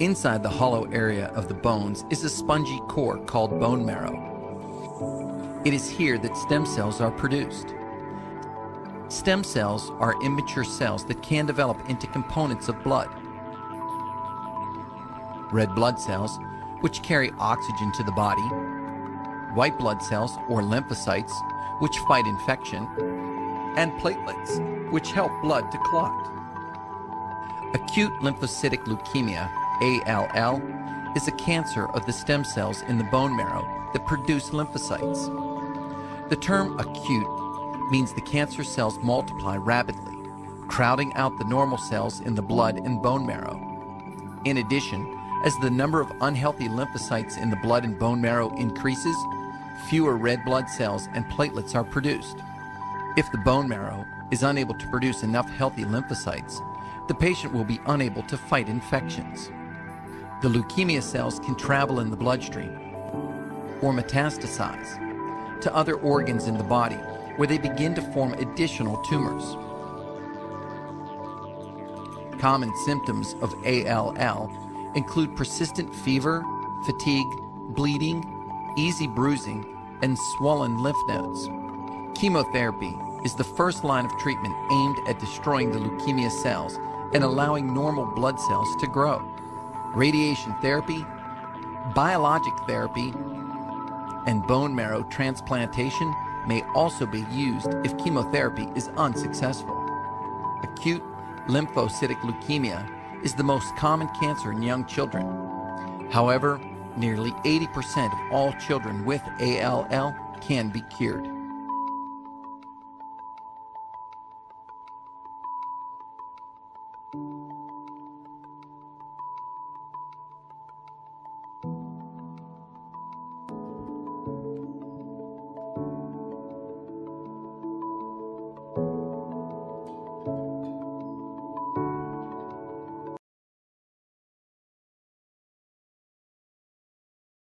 Inside the hollow area of the bones is a spongy core called bone marrow. It is here that stem cells are produced. Stem cells are immature cells that can develop into components of blood. Red blood cells, which carry oxygen to the body, white blood cells or lymphocytes, which fight infection, and platelets, which help blood to clot. Acute lymphocytic leukemia, ALL, is a cancer of the stem cells in the bone marrow that produce lymphocytes. The term acute means the cancer cells multiply rapidly, crowding out the normal cells in the blood and bone marrow. In addition, as the number of unhealthy lymphocytes in the blood and bone marrow increases, fewer red blood cells and platelets are produced. If the bone marrow is unable to produce enough healthy lymphocytes, the patient will be unable to fight infections. The leukemia cells can travel in the bloodstream or metastasize to other organs in the body where they begin to form additional tumors. Common symptoms of ALL include persistent fever, fatigue, bleeding, easy bruising, and swollen lymph nodes. Chemotherapy is the first line of treatment aimed at destroying the leukemia cells and allowing normal blood cells to grow radiation therapy, biologic therapy, and bone marrow transplantation may also be used if chemotherapy is unsuccessful. Acute lymphocytic leukemia is the most common cancer in young children. However, nearly 80% of all children with ALL can be cured.